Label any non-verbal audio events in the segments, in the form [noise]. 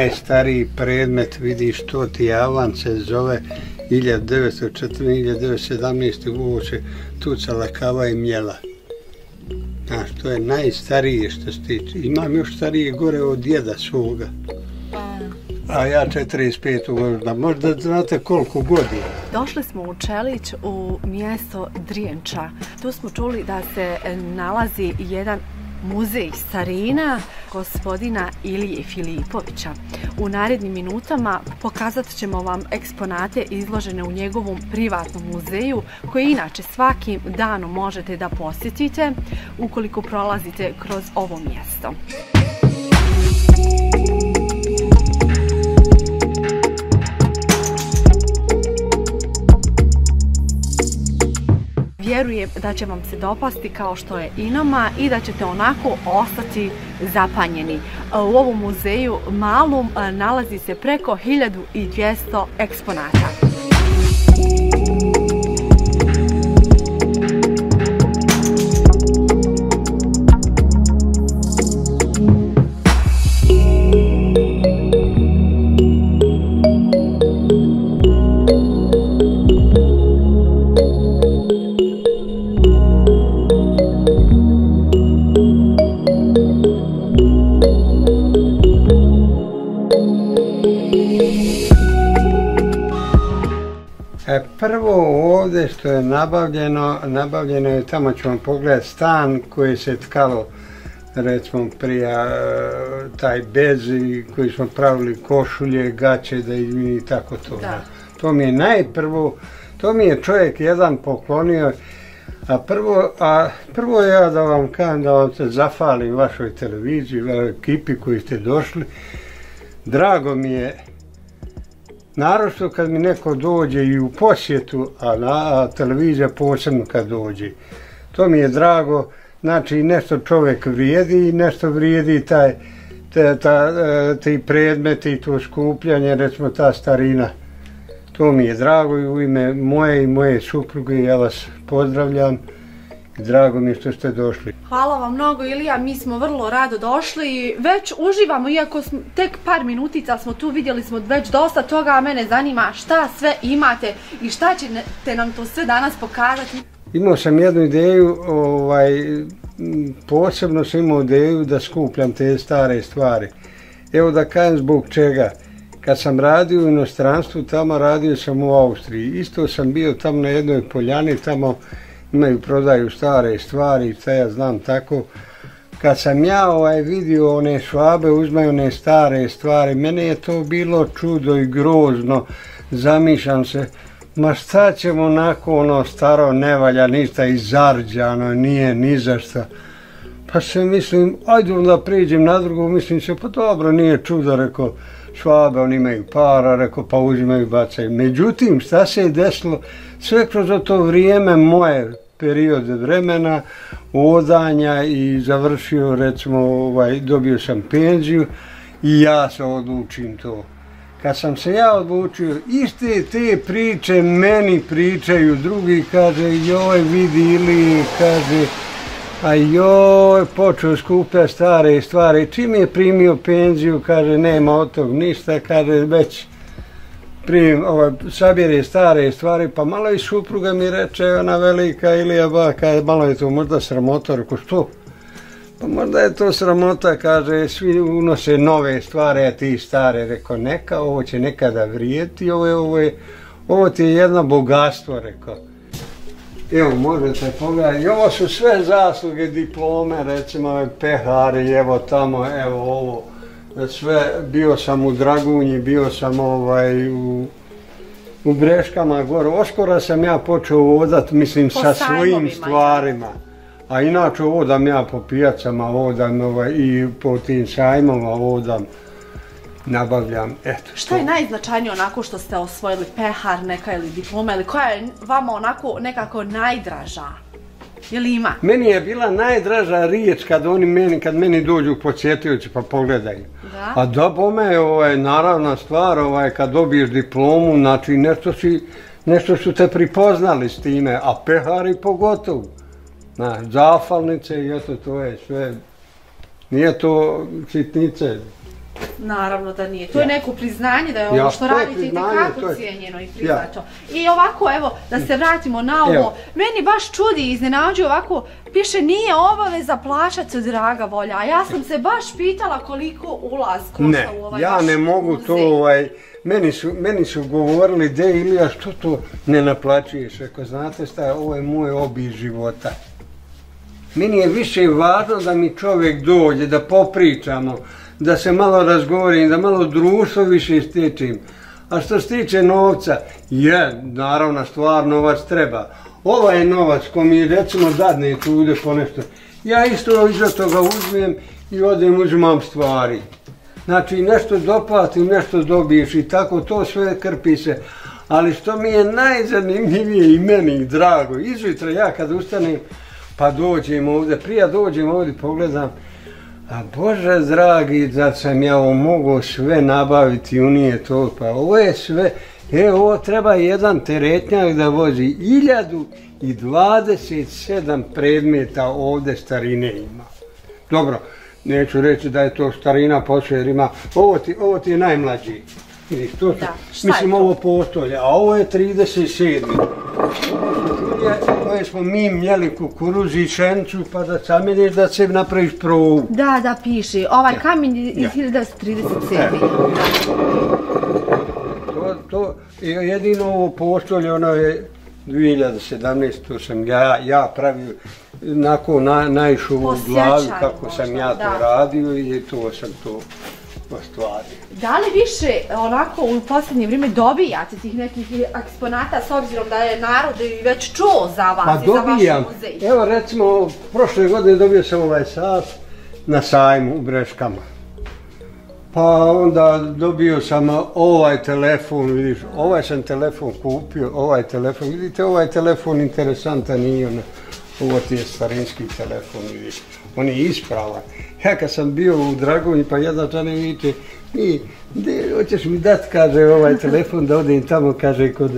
najstariji predmet, vidiš, to ti avan, se zove 1904-1917. uoče tucala kava i mjela. Znaš, to je najstarije što se tiče. Imam još starije gore od djeda svoga. A ja 45. godina. Možda znate koliko godina. Došli smo u Čelić u mjesto Drijenča. Tu smo čuli da se nalazi jedan muzej starina gospodina Ilije Filipovića. U narednim minutama pokazat ćemo vam eksponate izložene u njegovom privatnom muzeju koje inače svakim danom možete da posjetite ukoliko prolazite kroz ovo mjesto. Vjerujem da će vam se dopasti kao što je i nama i da ćete onako ostati zapanjeni. U ovom muzeju malom nalazi se preko 1200 eksponata. Ovdje što je nabavljeno, nabavljeno je tamo ćemo pogledati stan koji se tkalo recimo prije taj bezi koji smo pravili košulje, gaće da i tako to. Da. To mi je najprvo, to mi je čovjek jedan poklonio, a prvo, a prvo ja da vam kažem da vam se zafalim vašoj televiziji, ekipi koji ste došli, drago mi je Naravno kad mi neko dođe i u posjetu, a na a televizija posebno kad dođe. To mi je drago, znači nešto čovjek vrijedi i nešto vrijedi taj, te, ta, te ti predmeti to skupljanje, recimo ta starina. To mi je drago i u ime moje i moje supruge ja vas pozdravljam. Drago mi što ste došli. Hvala vam mnogo Ilija, mi smo vrlo rado došli i već uživamo, iako smo, tek par minutica smo tu, vidjeli smo već dosta toga, a mene zanima šta sve imate i šta ćete nam to sve danas pokazati. Imao sam jednu ideju, ovaj, posebno sam imao ideju da skupljam te stare stvari. Evo da kajem zbog čega. Kad sam radio u inostranstvu, tamo radio sam u Austriji. Isto sam bio tamo na jednoj poljani, tamo imaju prodaju stare stvari, šta ja znam tako. Kad sam ja ovaj vidio one švabe uzmaju one stare stvari, mene je to bilo čudo i grozno. Zamišljam se, ma šta ćemo onako ono staro ne valja, ništa i zarđano, nije ni za šta. Pa se mislim, ajde da priđem na drugu, mislim se, pa dobro, nije čudo, rekao, švabe, oni imaju para, rekao, pa uzimaju, bacaju. Međutim, šta se je desilo, sve kroz to vrijeme moje period vremena odanja i završio, recimo, ovaj, dobio sam penziju i ja se odlučim to. Kad sam se ja odlučio, iste te priče meni pričaju, drugi kaže, joj vidi ili kaže, a joj, počeo skupe stare stvari, čim je primio penziju, kaže, nema od tog ništa, kaže, već prim, ovaj, sabire stare stvari, pa malo i supruga mi reče, ona velika Ilija baka, malo je to možda sramota, reko što? Pa možda je to sramota, kaže, svi unose nove stvari, a ti stare, reko, neka, ovo će nekada vrijeti, ovo je, ovo je, ovo ti je jedno bogatstvo, reko. Evo, možete pogledati, ovo su sve zasluge, diplome, recimo, pehari, evo tamo, evo ovo, sve, bio sam u Dragunji, bio sam ovaj u, u Breškama gore. Oskora sam ja počeo vodat, mislim, po sa svojim stvarima. A inače vodam ja po pijacama, vodam ovaj, i po tim sajmama vodam, nabavljam, eto. Što je najznačajnije onako što ste osvojili pehar neka ili diploma ili koja je vama onako nekako najdraža? Je li ima? Meni je bila najdraža riječ kad oni meni, kad meni dođu podsjetioći pa pogledaju. Da? A da bome je ovaj, naravna stvar, ovaj, kad dobiješ diplomu, znači nešto, si, nešto su te pripoznali s time, a pehari pogotovo. Na, zafalnice i eto to je sve. Nije to sitnice. Naravno da nije. To je Ja. neko priznanje da je ovo Ja, što to je radite i tekako to je- cijenjeno i priznato. I ovako, evo, da se vratimo na ovo. Evo. Meni baš čudi i iznenađuje ovako, piše nije obaveza plaćati draga volja. A ja sam se baš pitala koliko ulaz košta u ovaj ja ne mogu to, muzej. ovaj, meni su, meni su govorili, de Ilija, što to ne naplaćuješ? Ako znate šta, ovo je moj obi života. Meni je više važno da mi čovjek dođe, da popričamo, da se malo razgovorim, da malo društvo više istečim. A što se tiče novca, je, naravno, stvar, novac treba. Ovaj novac ko mi recimo dadne tude po nešto, ja isto iza toga uzmem i odem uzmam stvari. Znači nešto doplatim, nešto dobiješ i tako to sve krpi se. Ali što mi je najzanimljivije i meni i drago, izjutra ja kad ustanem pa dođem ovdje, prija dođem ovdje pogledam, a Bože dragi da sam ja ovo mogao sve nabaviti, unije to, pa ovo je sve, e ovo treba jedan teretnjak da vozi, 1027 predmeta ovde starine ima. Dobro, neću reći da je to starina posve, jer ima, ovo ti, ovo ti je najmlađi. Vidiš, to su, Da, šta je mislim to? ovo postolje, a ovo je 37. Ovo su čulije koje smo mi mjeli kukuruzi i šencu, pa da cameniš da se napraviš provu. Da, da, piše. Ovaj kamen je iz Ja. 1937. To, to je jedino ovo postolje, ono je 2017. to sam ja, ja pravio, nakon na, naišao u glavi kako sam ja to da. radio i to sam to ostvario. Da li više onako u posljednje vrijeme dobijate tih nekih eksponata s obzirom da je narod i već čuo za vas Pa i za vaš dobijam. muzej? Evo recimo, prošle godine dobio sam ovaj sat na sajmu u Breškama. Pa onda dobio sam ovaj telefon, vidiš, ovaj sam telefon kupio, ovaj telefon, vidite, ovaj telefon interesantan nije ono, ovo ti je starinski telefon, vidiš, on je ispravan. Ja kad sam bio u Dragovi, pa jedna žena viče, mi, de, hoćeš mi dat, kaže, ovaj telefon, da odem tamo, kaže, kod,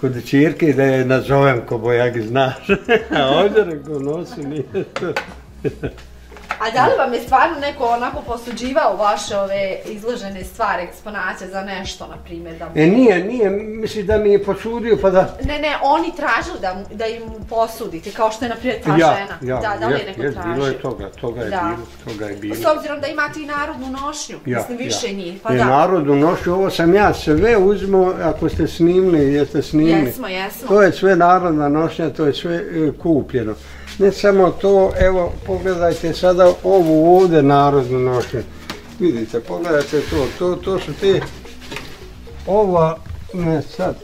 kod čirke, da je nazovem ko bojak znaš. [laughs] A ovdje rekao, nosi, nije to. [laughs] A da li vam je stvarno neko onako posuđivao vaše ove izložene stvari, eksponate za nešto, na primjer? Da mu... E nije, nije, misli da mi je posudio, pa da... Ne, ne, oni tražili da, mu- da im posudite, kao što je, na primjer, ta ja, žena. ja, da, da li je neko jest, tražio? bilo je toga, toga je Da. bilo, toga je bilo. S obzirom da imate i narodnu nošnju, mislim, više njih, pa I da. narodu nošu, ovo sam ja sve uzmo, ako ste snimili, jeste snimili. Jesmo, jesmo. To je sve narodna nošnja, to je sve e, kupljeno. Ne samo to, evo, pogledajte sada ovu ovdje narodnu nošnju. Vidite, pogledajte to, to, to su te, ova, ne sad,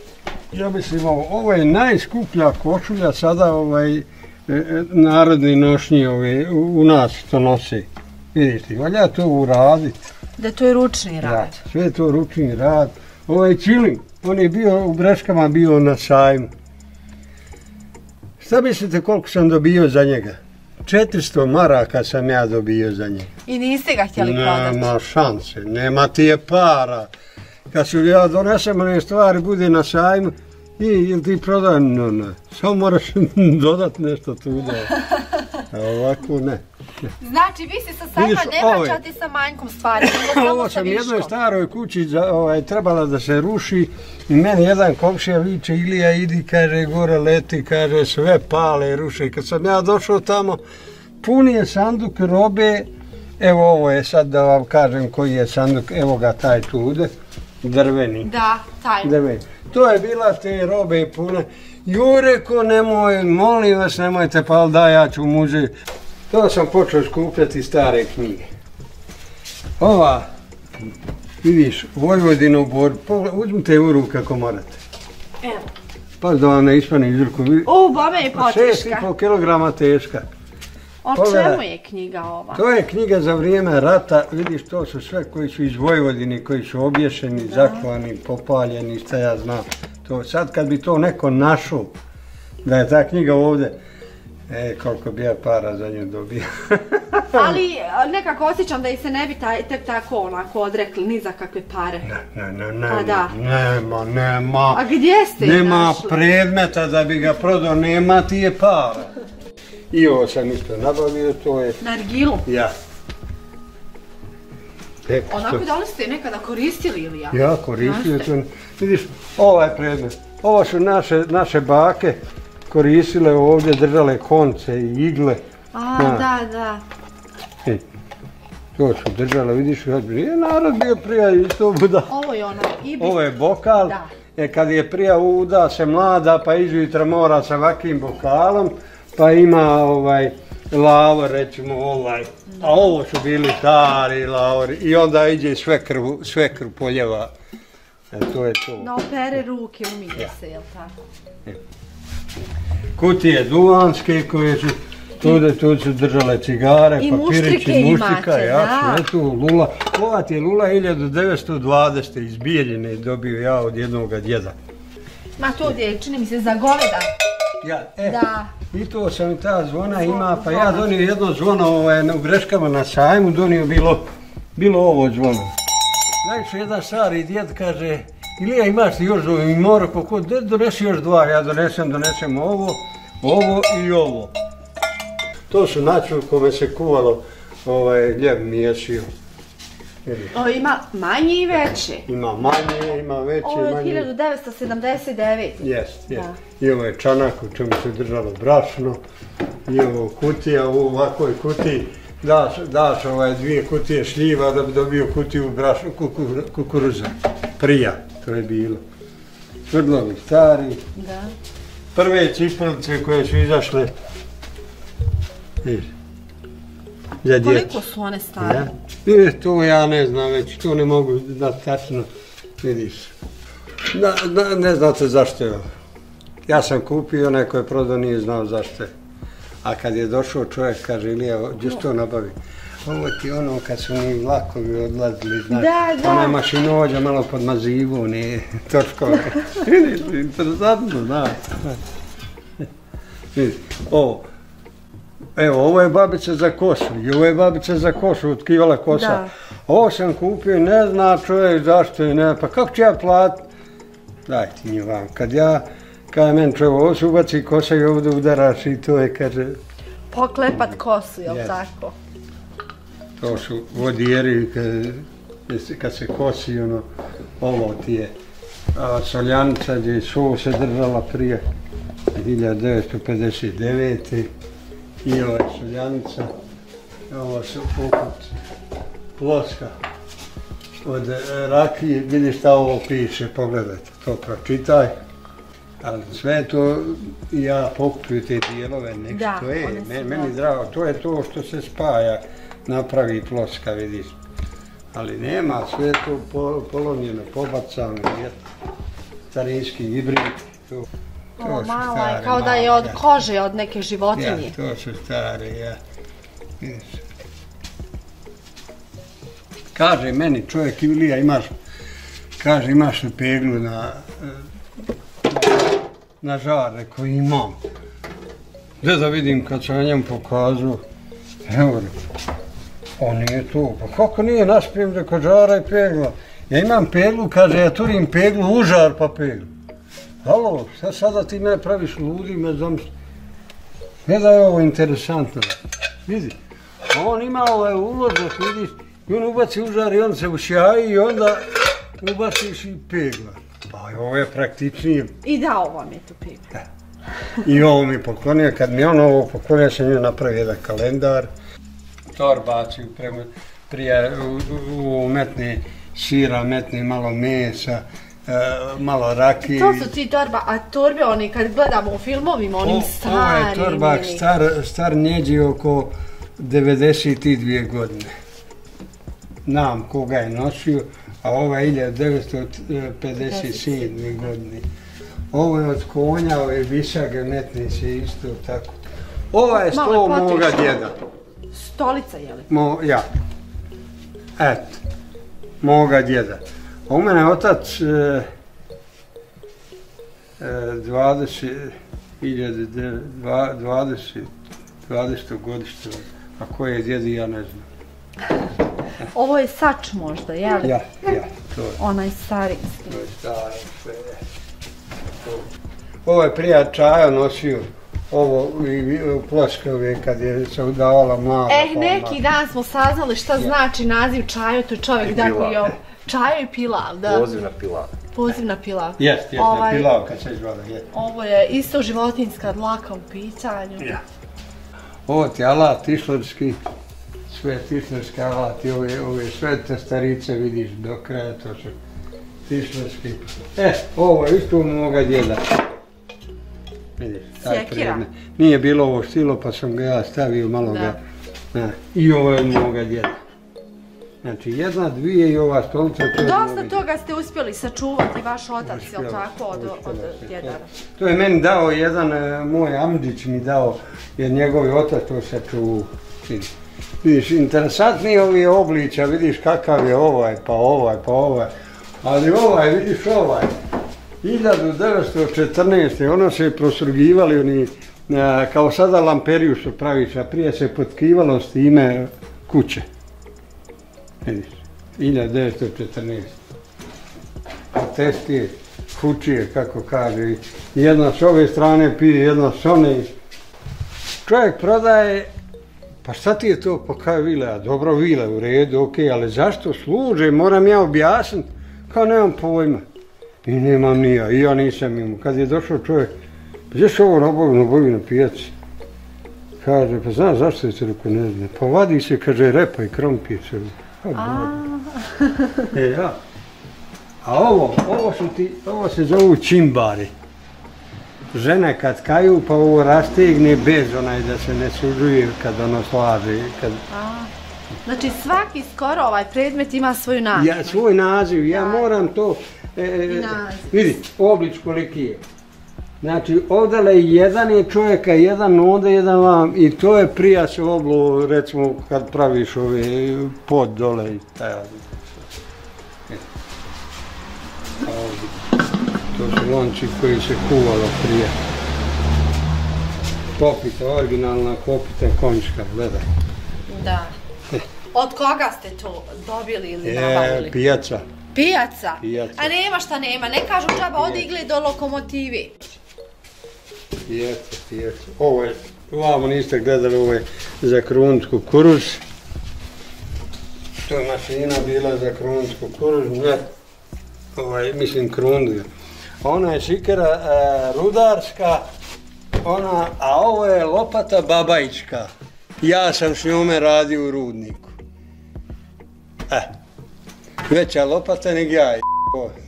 ja mislim ovo, ovo je najskuplja košulja sada ovaj, e, e, narodni nošnji ove, u, nas to nose. Vidite, valja to uraditi. Da to je ručni Da, rad. sve je to ručni rad. Ovo je Čilin, on je bio u Breškama, bio na sajmu. Šta mislite koliko sam dobio za njega? 400 maraka sam ja dobio za njega. I niste ga htjeli prodati. Nema šanse, nema ti je para. Kad su ja donesem one stvari, bude na sajmu, i ili ti prodaj, no, ne. Samo moraš [laughs] dodat nešto tu da. [laughs] A ovako ne. Znači, vi se sa sajma ne vraćate sa manjkom stvari, [laughs] Ovo sa sam jednoj staroj kući za, ovaj, trebala da se ruši i meni jedan komšija viče Ilija idi kaže gore leti kaže sve pale ruše. Kad sam ja došao tamo pun je sanduk robe evo ovo je sad da vam kažem koji je sanduk evo ga taj tude drveni. Da, taj. drveni. To je bila te robe pune. Ju reko nemoj, molim vas nemojte pa da ja ću muzej. To sam počeo skupljati stare knjige. Ova, vidiš, Vojvodinu bor, pogled- uzmite u ruku kako morate. Evo. Pa da vam ne ispane iz ruku. O, bome je poteška. pol kilograma teška. O pogledaj. čemu je knjiga ova? To je knjiga za vrijeme rata, vidiš, to su sve koji su iz Vojvodine, koji su obješeni, zaklani, popaljeni, šta ja znam. To, sad kad bi to neko našao, da je ta knjiga ovdje, e, koliko bi ja para za nju dobio. [laughs] Ali a, nekako osjećam da ih se ne bi taj, tek tako onako odrekli ni za kakve pare. ne, ne, ne, Pa da. nema, nema. A gdje ste Nema našli? predmeta da bi ga prodao, nema ti je para. I ovo sam isto nabavio, to je Na argilu. ja. E, Onako što- da li ste nekada koristili ili ja? Ja koristio to. Vidiš, ovaj predmet. Ovo su naše, naše bake koristile ovdje, držale konce i igle. A, Da. da, da. E, to su držale, vidiš, je narod bio prije isto buda. Ovo je ono ibis. Ovo je bokal, Da. e, kad je prija uda se mlada, pa izjutra mora sa ovakvim bokalom, pa ima ovaj lavor, recimo ovaj, a ovo su bili stari lavori, i onda iđe sve krv, sve krv poljeva. E, to je to. Na opere ruke umije se, jel tako? Kutije duvanske koje su Tu, tu su držale cigare, I papirići, muštrike muštika, ja, sve tu, lula. Ova ti je lula 1920. iz Bijeljine dobio ja od jednoga djeda. Ma to gdje, čini mi se, za goveda. Ja, e, Da. I to sam ta zvona ima, pa ja donio jedno zvono ovaj, u greškama na sajmu, donio bilo, bilo ovo zvono. Znaš, jedan stari djed kaže, Ilija imaš ti još i mora kako, de, donesi još dva, ja donesem, donesem ovo, ovo i ovo. To su način u kome se kuvalo ovaj, ljev miješio. Vidiš, O, ima manji i veće. Ima manje, ima veće, Ovo je manje. 1979. Jest, jest. Da. I ovo je čanak u čemu se držalo brašno. I ovo kutija u ovakvoj kutiji. Daš, daš ovaj dvije kutije šljiva da bi dobio kutiju brašno, kukur, kukuruza. Prija, to je bilo. Tvrdlovi stari. Da. Prve cipelice koje su izašle. Za djecu. Koliko su one stare? Ja? E, to ja ne znam već, to ne mogu da tačno vidiš. Da, da, ne znate zašto je. Ja sam kupio, onaj ko je prodao nije znao zašto je. A kad je došao čovjek, kaže Ilija, gdje što nabavi? Ovo ti ono kad su ni vlakovi odlazili, znaš. Da, da. Ona je mašinovođa malo pod mazivu, točkova. [laughs] Vidiš, interesantno. Vidiš, ovo. Evo, ovo je babica za kosu i ovo je babica za kosu, otkivala kosa. Da. Ovo sam kupio, ne zna čovjek zašto je, ne, pa kako ću ja platit? Daj ti nju vam, kad ja, kada meni čovjek, ovo se ubaci kosa i ovdje udaraš i to je, kaže, Poklepat kosu, jel Jest. tako? To su vodijeri, kad, kad se kosi, ono, ovo ti je. A, soljanica gdje su se držala prije 1959. I ovo je soljanica, ovo su poput ploska od rakije, vidiš šta ovo piše, pogledajte, to pročitaj. Ali sve to ja pokupuju te dijelove, nek Da, je, meni, drago, to je to što se spaja, napravi ploska, vidiš. Ali nema, sve je to po, polomljeno, pobacano, je starinski hibrid. To, su malo je stare, kao da je od kože, od neke Ja, životinje. to su stare, ja. Vidiš. Kaže meni čovjek, Ilija, imaš, kaže, imaš li peglu na, eh, na žar, rekao, imam. Gdje da vidim kad sam njemu pokazao, evo, rekao, o nije to, pa kako nije naspijem, rekao, žara i pegla. Ja imam peglu, kaže, ja turim peglu u žar pa peglu. Halo, šta sada ti me praviš ludim, me zamisli. Ne da je ovo interesantno. Vidi, on ima ovaj uložak, vidiš, i on ubaci u žar i on se ušjaji i onda ubaciš i pegla. Pa ovo je praktičnije. I dao vam je tu pivu. I ovo mi poklonio, kad mi on ovo poklonio, sam njoj napravio jedan kalendar. Torbaci prema, prije u, u, metne sira, metne malo mesa, e, malo rakije. To su ti torba, a torbe oni kad gledamo u filmovima, onim O- starim. Ovo je torbak star, star njeđi oko 92 godine. Nam koga je nosio, a ova je 1957. godine. Ovo je od konja, ove visage metne se isto tako. Ova je sto je moga djeda. Stolica, je li? Mo, ja. Eto, moga djeda. A u mene otac e, e, 20, 2000, 20, 20 godište, a koje je djedi ja ne znam. [laughs] Ovo je sač možda, je li? Ja, ja, to je, Onaj starinski. to je sve. To. Ovo je prija čaja nosio ovo i i, ploske ove kad je se udavala mlada. Eh, neki dan smo saznali šta znači naziv čaju, to je čovjek da pilav. koji je čaju i pilav, da. Poziv na pilav. Poziv na pilav. Jest, jest, Ovaj, ovaj... pilavka se izvala, jest. Ovo je isto životinska dlaka u pitanju. Ja. Ovo ti je alat tišlerski, sve tišlerski alati, ove, ove sve te starice vidiš do kraja, to su tišlerski. E, ovo je isto u moga djeda. Taj predmet. Nije bilo ovo štilo, pa sam ga ja stavio malo Da. ga. Na, I ovo je moga djeda. Znači, jedna, dvije i ova stolica, to je Dosta toga ste uspjeli sačuvati, vaš otac, Uspjela, tako, od, od djedara? To je meni dao jedan, e, moj Amdžić mi dao, jer njegov otac to se čuvu. Vidiš, interesantni ovi obliča, vidiš kakav je ovaj, pa ovaj, pa ovaj. Ali ovaj, vidiš ovaj, 1914. ono se je prosrugivali oni, e, kao sada lamperiju što praviš, a prije se potkivalo s time kuće. Vidiš, 1914 testi fučije, kako kaže. Jedna s ove strane pije, jedna s one. Čovjek prodaje, pa šta ti je to, pa kaj vile, a dobro vile, u redu, okej, ali zašto služe, moram ja objasniti, kao nemam pojma. I nemam ni ja, i ja nisam imao. Kad je došao čovjek, pa gdje se ovo nabavi, nabavi na pijaci? Kaže, pa znaš zašto je rekao, ne znam. Pa vadi se, kaže, repa i krompir se. Pa, Bože. E, ja. A ovo, ovo su ti, ovo se zovu čimbari. Žene kad kaju, pa ovo rastegne bez onaj da se ne sužuje kad ono slaže. Kad... A, znači svaki skoro ovaj predmet ima svoju naziv. Ja, svoj naziv, ja moram to... E, naziv. vidi, oblič koliki je. Znači, ovdje jedan je čovjeka, jedan ovdje, jedan vam, i to je prija se oblo, recimo, kad praviš ove pod dole i taj. E. A ovdje, To su lonči koji se kuvalo prije. Kopita, originalna kopita konjska, gledaj. Da. Od koga ste to dobili ili E, nabavili? pijaca. Pijaca. Pijaca. A nema šta nema, ne kažu džaba odigli do lokomotive. Jeste, jeste. Ovo je, ovamo niste gledali, ovo je za krunut kukuruz. To je mašina bila za krunut kukuruz, ne, ovaj, mislim krunut. Ona je šikara e, rudarska, ona, a ovo je lopata babajička. Ja sam s njome radio u rudniku. E, veća lopata nego ja. [laughs]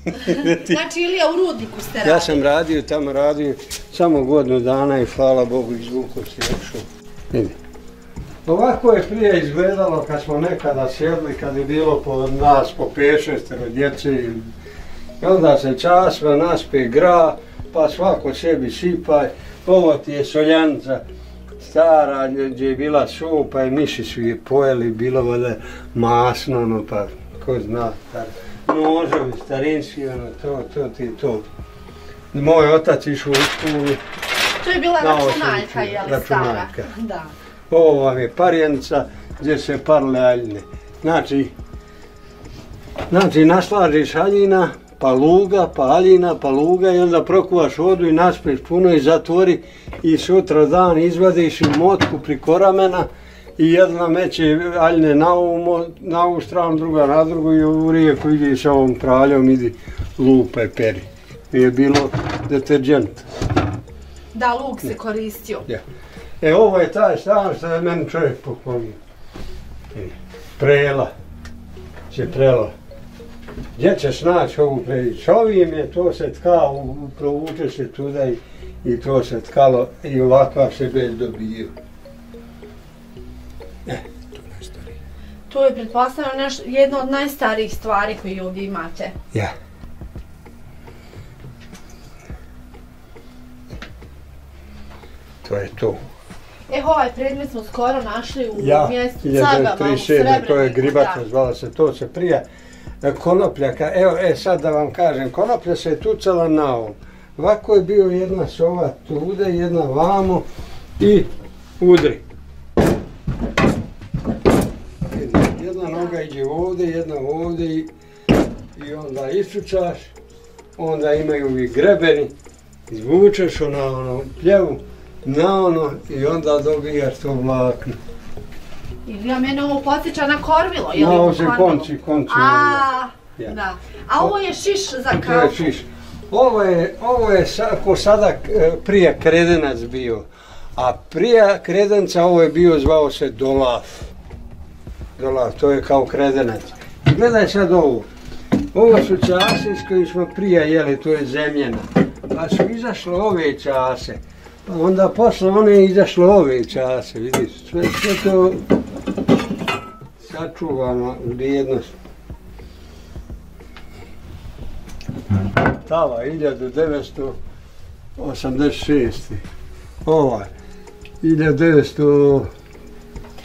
[laughs] Znači Ilija u rudniku ste radili. Ja sam radio, tamo radio samo godinu dana i hvala Bogu izvukao se još. Vidi. Ovako je prije izgledalo kad smo nekada sjedli, kad je bilo po nas po 5-6 djece. i- onda se časva naspe gra, pa svako sebi sipaj. Ovo ti je soljanca stara, gdje je bila supa i miši su je pojeli, bilo vode masno, ono pa ko zna. Tar, noževi starinski, ono, to, to ti to. Moj otac išao u školu, To je bila Na računaljka, je li stara? računaljka. [laughs] Da. ovo vam je parjenca gdje se parle aljine. Znači, znači naslažiš aljina, pa luga, pa aljina, pa luga i onda prokuvaš vodu i naspeš puno i zatvori i sutra dan izvadiš i motku priko ramena i jedna meće aljine na ovu, na ovu stranu, druga na drugu i u rijeku ide sa ovom praljom, idi lupa i peri. Je bilo deterđent. Da, luk se koristio. Ja. E, ovo je taj stan što je meni čovjek poklonio. E, Prela. Se prela. Gdje ćeš naći ovu prelu? S ovim je to se tkao, provuče se tuda i, i to se tkalo i ovakav se bez dobio. To je pretpostavljeno neš, jedna od najstarijih stvari koji ovdje imate. Ja. To je to. E, ovaj predmet smo skoro našli u Ja, mjestu Cagama, u 1937. to je da. zvala se, to se prija. e, Konopljaka, evo, e, sad da vam kažem, konoplja se je tucala na ovom. Ovako je bio jedna sova tude, jedna vamo i udri. Vidi, Jedna noga iđe ovdje, jedna ovdje i, i onda isučaš, onda imaju i grebeni, izvučeš ona ono pljevu na ono i onda dobijaš to vlakno. Ili ja mene ovo podsjeća na kormilo, je li? Na ovo se konci, konci. A, Ja. da. A ovo je šiš za To je kafu. šiš. Ovo je, ovo je ko sada e, prije kredenac bio, a prije kredenca ovo je bio, zvao se dolaf. Dolaf, to je kao kredenac. Gledaj sad ovo. Ovo su čase iz kojih smo prije jeli, to je zemljena. Pa su izašle ove čase. Pa onda posle one izašle ove čase, vidiš, sve, sve to sačuvano vrijednost. Tava 1986. Ovaj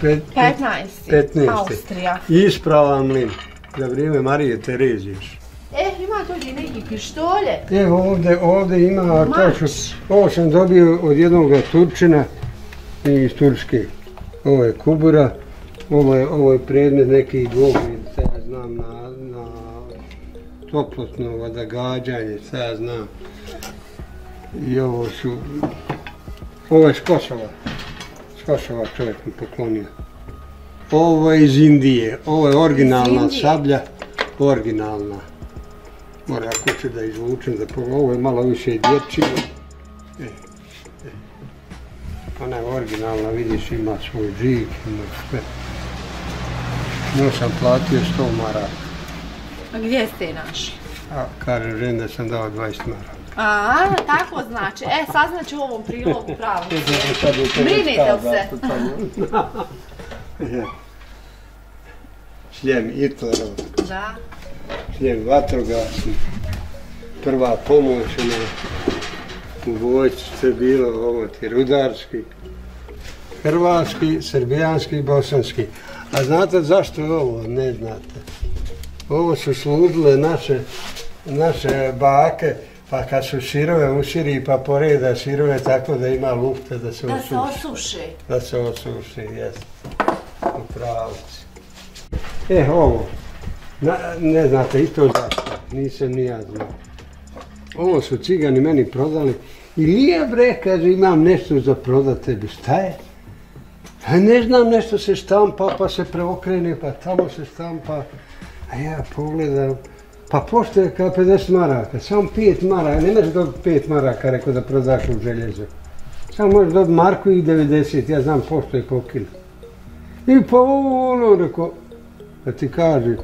1915. 15. 15. Austrija. Isprava mlin za vrijeme Marije Terezije. E, ima tu i neki pištolje. E, ovdje, ovdje ima, to ovo sam dobio od jednog Turčina iz Turske. Ovo je kubura, ovo je, ovo je predmet nekih dvogrid, šta ja znam, na, na toplotno vodagađanje, šta ja znam. I ovo su, ovo je s Kosova, s Kosova čovjek mi poklonio. Ovo je iz Indije, ovo je originalna sablja, originalna. Mora ako ću da izvučem, da po... ovo je malo više dječije. E, e. Ona je originalna, vidiš, ima svoj žig, ima sve. Nju sam platio 100 maraka, A gdje ste je našli? a kaže žen da sam dao 20 maraka. A, tako znači. E, saznaću u ovom prilogu pravo. Brinite stav se. [laughs] Šljem Hitlerov, Da. šljem vatrogasni, prva pomoć, u vojci sve bilo, ovo ti rudarski, hrvatski, srbijanski i bosanski. A znate zašto je ovo? Ne znate. Ovo su služile naše, naše bake, pa kad su sirove usiri, pa poreda sirove tako da ima lufte da se Da se osuši. osuši. Da se osuši, jes. U pravci. E, ovo. Na, ne znate, i to zašto. Nisam ni ja znao. Ovo su cigani meni prodali. I nije bre, kaže, imam nešto za prodat tebi. Šta je? A ne znam, nešto se štampa, pa se preokrene, pa tamo se štampa. A ja pogledam, pa pošto je kao 50 maraka, samo 5 maraka, ne možeš dobiti 5 maraka, rekao da prodaš u željezu. Samo možeš dobiti marku i 90, ja znam pošto je po kilo. I pa ovo ono, rekao, da ti kažem.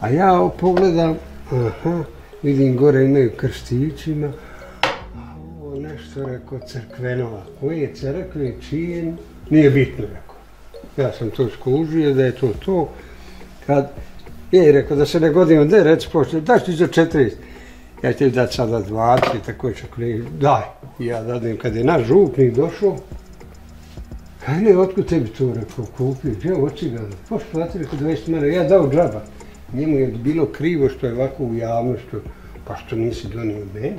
A ja pogledam, aha, vidim gore imaju krštićima, a ovo nešto, rekao, crkvenova. Koje crkve, čije, nije bitno, rekao. Ja sam to skužio da je to to. Kad, je, rekao, da se ne godinu, ne reći pošto, daš ti za 40. Ja ću ti dati sada 20, tako će kli, daj. I ja dadim, kad je naš župnik došao, Ajde, otkud tebi to, rekao, kupio, gdje oči ga, pošto plati, rekao, 20 mene, ja dao džaba. Njemu je bilo krivo što je ovako u javnosti, pa što nisi donio meni.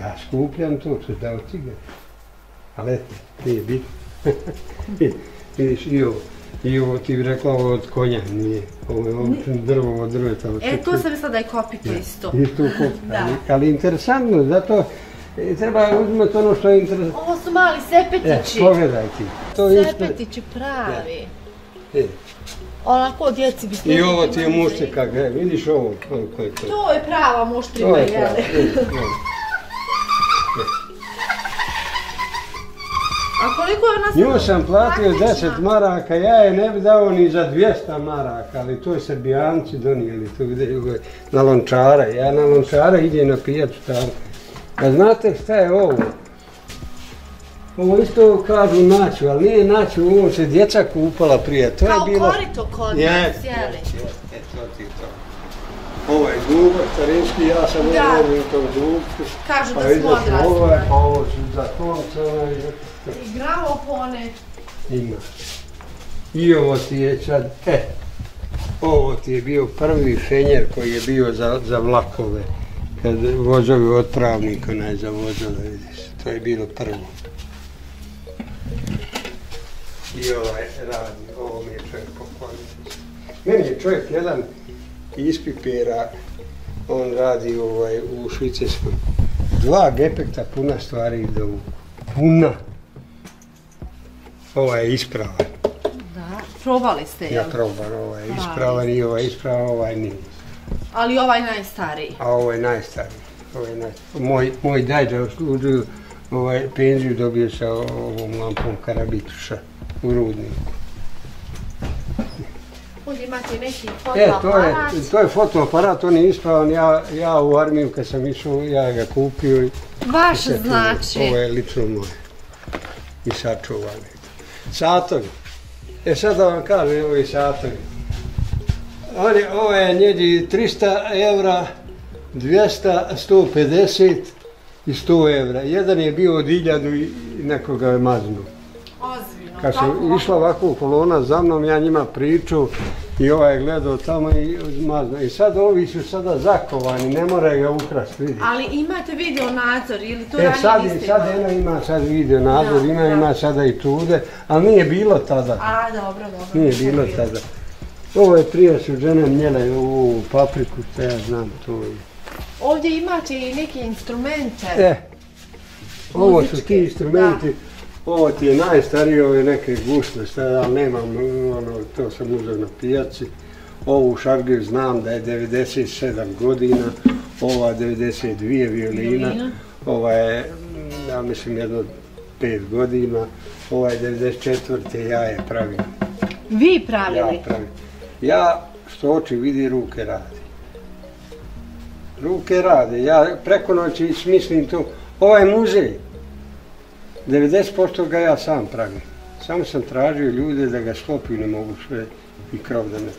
Ja skupljam to, što je dao cigare. Ali eto, nije bitno. [laughs] Vidiš, i ovo, i ovo ti bi rekla ovo od konja, nije. Ovo je drvo od drveta. E, tu sam mislila da je kopito isto. Isto u kopu, Da. ali, ali interesantno, zato e, treba uzmati ono što je interesantno. Ovo su mali E, sepetići. pogledaj ti. To. Sepetići pravi. E, Onako djeci bi I ovo ti je muštika, gre, vidiš ovo, je to. To je prava To muštrina, je pravo. jeli? vidi, evo. A koliko je ona Nju sam platio? 10 maraka, ja je ne bi dao ni za 200 maraka, ali to je Srbijanci donijeli, to ide na lončara. Ja na lončara idem na pijacu tamo. A znate šta je ovo? Ovo isto kažu naću, ali nije naću, ovo se djeca kupala prije. To je Kao bilo... korito kod Je, nas, jeli? E, to ti je to. Ovo je dugo, starinski, ja sam Da. uvijek u tom dugtu. Kažu da Pa smo odrasli. ovaj, pa ovo su za konce, ovaj, I gramofone. ima. I ovo ti je sad, e, ovo ti je bio prvi fenjer koji je bio za, za vlakove. Kad vozovi od travnika ne za vozove, vidiš, to je bilo prvo. I ovaj radi, ovo mi je čovjek poklonio. Meni je čovjek jedan iz on radi ovaj, u Švicarskom. Dva gepekta puna stvari ide u puna. Ovo je ispravan. Da, probali ste, Ja jel? probam, ovo je ispravan i ovaj ispravan, ovaj nije. Ali ovaj najstariji. A ovo je najstariji. Ovo je najstariji. Moj, moj dajđa uslužio ovaj, penziju dobio sa ovom lampom Karabituša u Rudniku. Ovdje imate neki E, to je, fotoaparat. to je fotoaparat, on je ispravan, ja, ja u armiju kad sam išao, ja ga kupio Vaš znači. Ovo je lično moje. I sačuvane. Satovi. E sad da vam kažem ovi satovi. Oni, ovo je njedi 300 evra, 200, 150 i 100 evra. Jedan je bio od 1000 i nekoga je maznuo. Ozbiljno. Kad kako išla ovako kolona za mnom, ja njima priču i ovaj je gledao tamo i maznuo. I sad ovi su sada zakovani, ne moraju ga ukrasti, vidi. Ali imate video nadzor ili to E ranije sad, niste sad imali? eno ima sad video nadzor, Da, ima, da. ima sada i tude, ali nije bilo tada. A, dobro, dobro. Nije bilo tada. Ovo je prije su žene mjele ovu papriku, što ja znam to. je. Ovdje imate i neke instrumente. E, ovo su ti instrumenti, ovo ti je najstarije, ove neke gušne sada, ali nemam, ono, to sam uzeo na pijaci. Ovu šargiju znam da je 97 godina, ova 92 violina, Violina. ova je, ja mislim, jedno 5 godina, ova je 94. ja je pravim. Vi Ja pravili? pravim. Ja, što oči vidi, ruke radi. Ruke rade. Ja preko noći smislim to. Ovaj muzej, 90% ga ja sam pravim. Samo sam tražio ljude da ga sklopiju, ne mogu sve i krov da ne.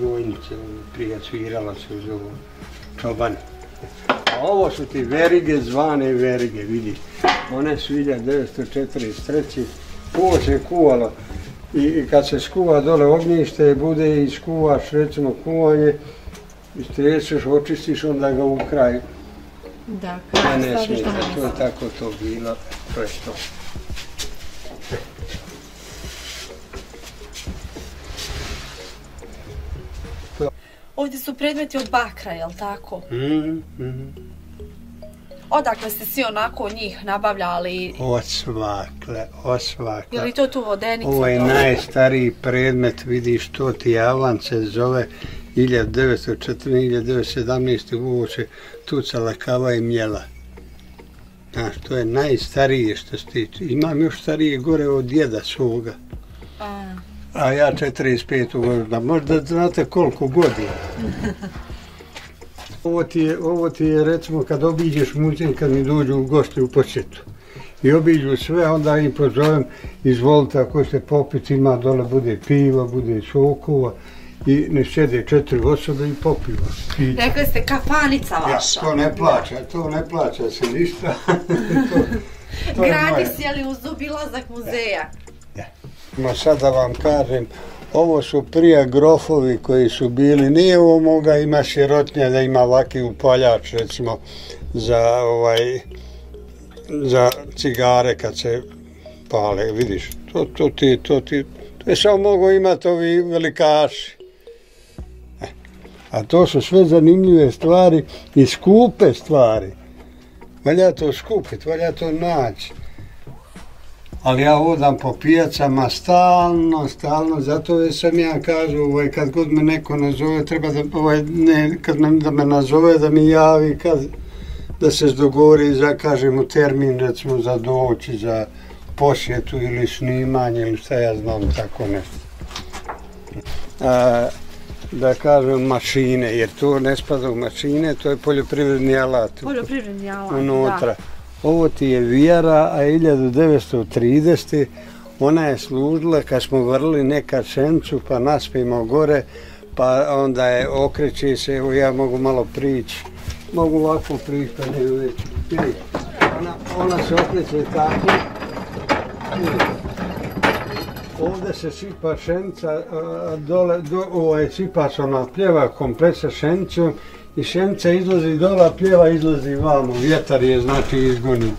Vojnice, ono, prija svirala se uz ovo čoban. A ovo su ti verige, zvane verige, vidiš. One su 1943. Kuo se kuvalo. I, I kad se skuva dole ognjište, bude i skuvaš recimo kuvanje, istreseš, očistiš, onda ga u kraj. Da, Ne, kako ne smije, na to je tako to bilo, to je to. Ovdje su predmeti od bakra, jel tako? Mm, mm. Odakle ste svi onako njih nabavljali? Osvakle, osvakle. Je li to tu vodenica? Ovo je najstariji predmet, vidiš, to ti je avan se zove 1914-1917. Ovo se tucala kava i mjela. Znaš, to je najstarije što se tiče. Imam još starije gore od djeda svoga. A, A ja 45. godina, možda znate koliko godina. [laughs] Ovo ti, je, ovo ti je recimo kad obiđeš muzej, kad mi dođu u gosti u posjetu. I obiđu sve, onda im pozovem, izvolite ako ste popiti, ima dole bude piva, bude sokova i ne sjede četiri osobe i popiva. I, rekli ste kafanica ja, vaša. to ne plaća, to ne plaća se ništa. [laughs] to, to Gradi se je li uz obilazak muzeja? Ma sad da vam kažem, ovo su prije grofovi koji su bili, nije ovo moga ima sirotnja da ima laki upaljač recimo za ovaj za cigare kad se pale, vidiš, to, to ti, to ti, to je samo mogu imati ovi velikaši. A to su sve zanimljive stvari i skupe stvari. Valja to skupiti, valja to naći ali ja odam po pijacama stalno, stalno, zato je sam ja kažu, ovaj, kad god me neko nazove, treba da, ovaj, ne, kad me, da me nazove, da mi javi, kad, da se dogovori, za, kažemo, termin, recimo, za doći, za posjetu ili snimanje, ili šta ja znam, tako nešto. Uh, da kažem mašine, jer to ne spada u mašine, to je poljoprivredni alat Poljoprivredni alat, unutra. Ovo ti je vjera, a 1930. ona je služila kad smo vrli neka šencu pa naspimo gore, pa onda je okreće se, evo ja mogu malo prići, mogu ovako prići, pa ne već. Vidi, Ona, ona se okreće tako. Vidi. Ovdje se sipa šenca, a, dole, do, ovaj, sipa se ona pljeva komplet sa šencom i šenca izlazi dole, pljeva izlazi vamo. Vjetar je znači izgonio.